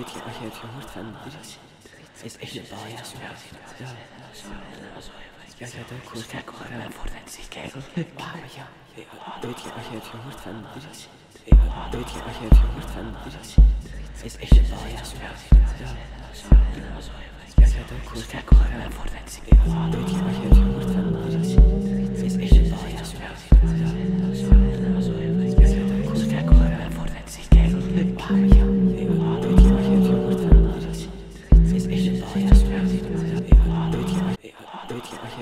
Weet je, je hebt gehoord van, dit is, is echt een baas. Ja. Ja, je hebt ook gehoord. Kijk hoor, mijn voordat zich kijken. Maar ja, weet je, je hebt gehoord van, dit is, weet je, je hebt gehoord van, dit is, is echt een baas. Ja. Ja, hebt ook gehoord. Kijk hoor, mijn voordat kijken.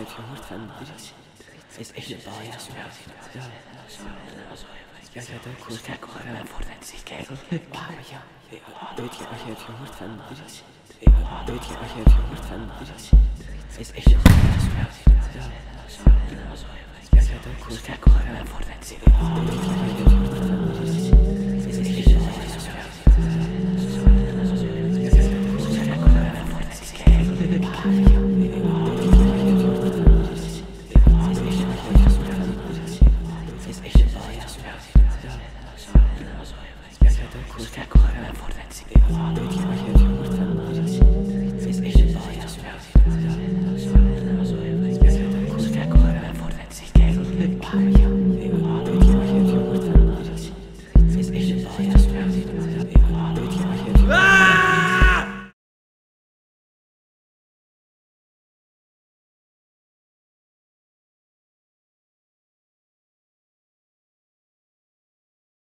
Hebt gehoord van, dit is, is echt een baas. Ja. Ja. Je hebt ook gehoord. Kijk hoor, mijn kijken. Maar ja, weet je, je hebt gehoord van, dit is, weet je, hebt gehoord van, dit is, is echt een baas. Ja. Je hebt ook gehoord. Kijk hoor, mijn. Close that, call it out for that.